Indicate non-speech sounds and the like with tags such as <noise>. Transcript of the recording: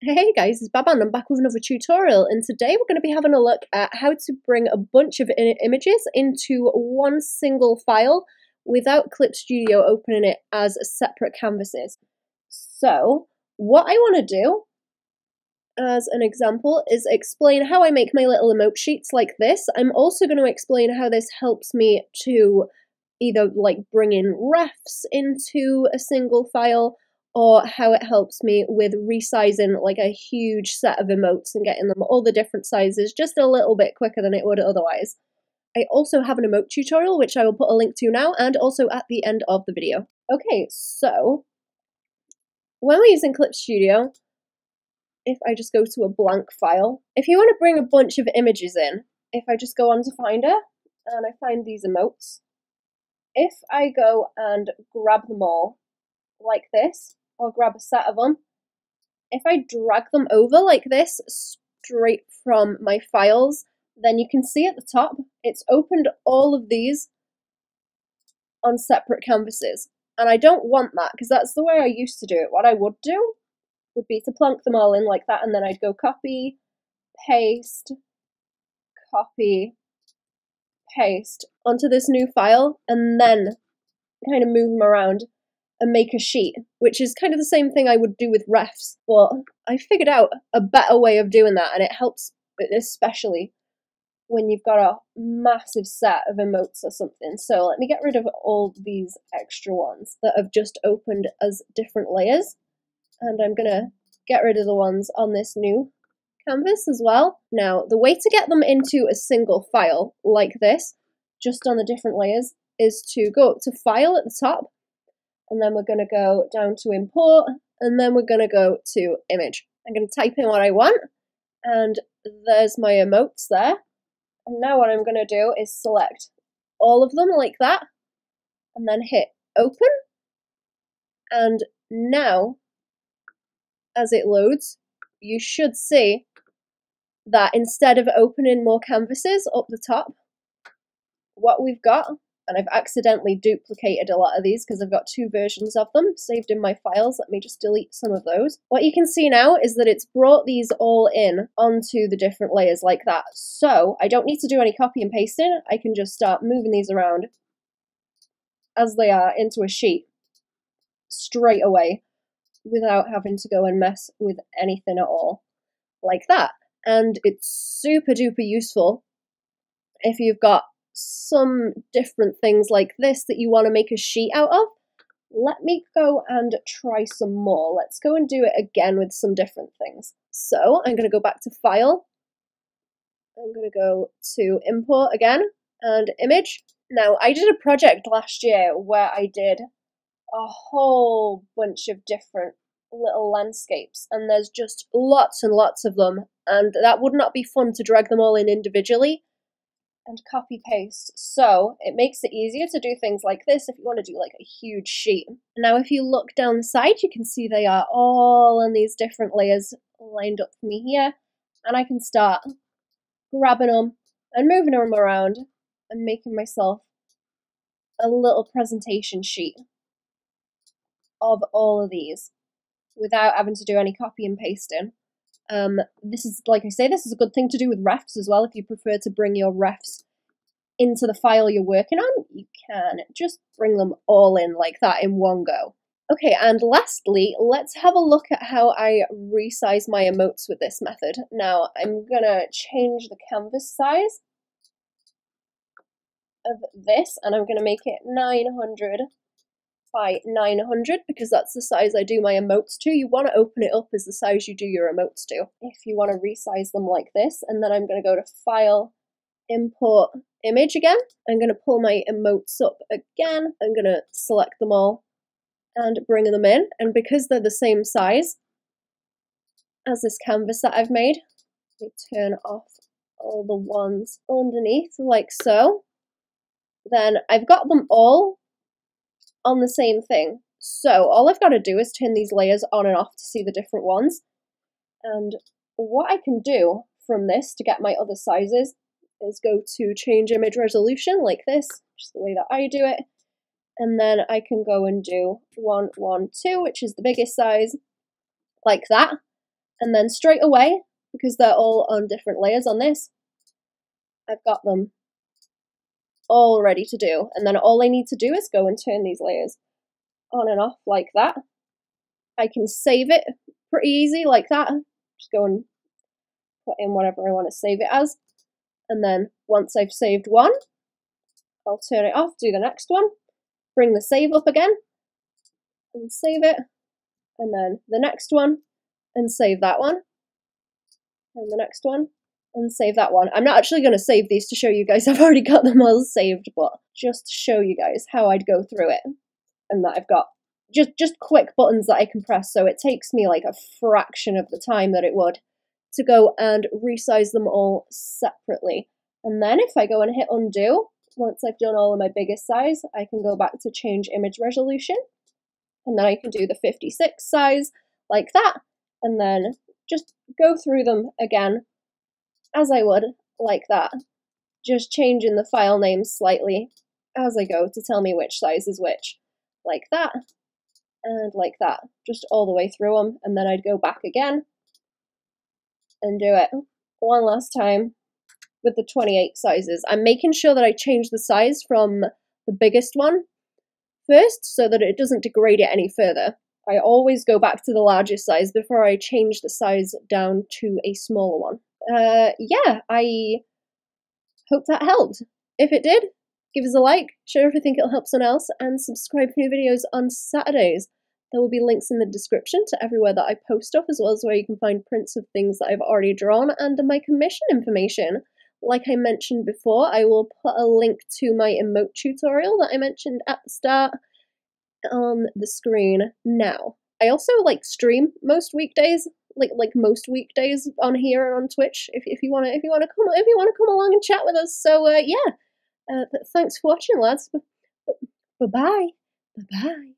Hey guys, it's Baban. I'm back with another tutorial and today we're going to be having a look at how to bring a bunch of images into one single file without Clip Studio opening it as separate canvases. So what I want to do as an example is explain how I make my little emote sheets like this. I'm also going to explain how this helps me to either like bring in refs into a single file or how it helps me with resizing like a huge set of emotes and getting them all the different sizes just a little bit quicker than it would otherwise. I also have an emote tutorial which I will put a link to now and also at the end of the video. Okay, so when we're using Clip Studio, if I just go to a blank file, if you want to bring a bunch of images in, if I just go onto Finder and I find these emotes, if I go and grab them all like this, I'll grab a set of them. If I drag them over like this, straight from my files, then you can see at the top, it's opened all of these on separate canvases. And I don't want that because that's the way I used to do it. What I would do would be to plunk them all in like that and then I'd go copy, paste, copy, paste onto this new file and then kind of move them around and make a sheet, which is kind of the same thing I would do with refs. But I figured out a better way of doing that, and it helps, especially when you've got a massive set of emotes or something. So let me get rid of all these extra ones that have just opened as different layers. And I'm to get rid of the ones on this new canvas as well. Now, the way to get them into a single file like this, just on the different layers, is to go up to File at the top and then we're going to go down to import, and then we're going to go to image. I'm going to type in what I want, and there's my emotes there. And now what I'm going to do is select all of them like that, and then hit open. And now, as it loads, you should see that instead of opening more canvases up the top, what we've got and I've accidentally duplicated a lot of these because I've got two versions of them saved in my files. Let me just delete some of those. What you can see now is that it's brought these all in onto the different layers like that. So I don't need to do any copy and pasting. I can just start moving these around as they are into a sheet straight away without having to go and mess with anything at all like that. And it's super duper useful if you've got some different things like this that you want to make a sheet out of, let me go and try some more. Let's go and do it again with some different things. So I'm going to go back to File. I'm going to go to Import again and Image. Now, I did a project last year where I did a whole bunch of different little landscapes and there's just lots and lots of them and that would not be fun to drag them all in individually and copy paste. So it makes it easier to do things like this if you want to do like a huge sheet. Now if you look down the side, you can see they are all in these different layers lined up for me here. And I can start grabbing them and moving them around and making myself a little presentation sheet of all of these without having to do any copy and pasting. Um, this is, like I say, this is a good thing to do with refs as well. If you prefer to bring your refs into the file you're working on, you can just bring them all in like that in one go. Okay, and lastly, let's have a look at how I resize my emotes with this method. Now, I'm gonna change the canvas size of this, and I'm gonna make it 900 by 900 because that's the size I do my emotes to. You want to open it up as the size you do your emotes to. If you want to resize them like this, and then I'm going to go to File, Import Image again. I'm going to pull my emotes up again. I'm going to select them all and bring them in. And because they're the same size as this canvas that I've made, let me turn off all the ones underneath like so. Then I've got them all on the same thing. So all I've got to do is turn these layers on and off to see the different ones. And what I can do from this to get my other sizes is go to change image resolution like this, just the way that I do it. And then I can go and do 112, which is the biggest size, like that. And then straight away, because they're all on different layers on this, I've got them all ready to do. And then all I need to do is go and turn these layers on and off like that. I can save it pretty easy like that. Just go and put in whatever I want to save it as. And then once I've saved one, I'll turn it off, do the next one, bring the save up again, and save it, and then the next one, and save that one, and the next one, and save that one. I'm not actually going to save these to show you guys, <laughs> I've already got them all saved, but just to show you guys how I'd go through it, and that I've got just, just quick buttons that I can press, so it takes me like a fraction of the time that it would to go and resize them all separately. And then if I go and hit undo, once I've done all of my biggest size, I can go back to change image resolution. And then I can do the 56 size like that. And then just go through them again as I would like that. Just changing the file name slightly as I go to tell me which size is which. Like that and like that. Just all the way through them. And then I'd go back again and do it one last time with the 28 sizes. I'm making sure that I change the size from the biggest one first so that it doesn't degrade it any further. I always go back to the largest size before I change the size down to a smaller one. Uh, yeah, I hope that helped. If it did, give us a like, share if you think it'll help someone else, and subscribe for new videos on Saturdays. There will be links in the description to everywhere that I post stuff, as well as where you can find prints of things that I've already drawn and my commission information. Like I mentioned before, I will put a link to my emote tutorial that I mentioned at the start on the screen now. I also like stream most weekdays, like like most weekdays on here and on Twitch. If, if you wanna if you wanna come if you wanna come along and chat with us. So uh, yeah, uh, thanks for watching, lads. Bye bye. Bye bye.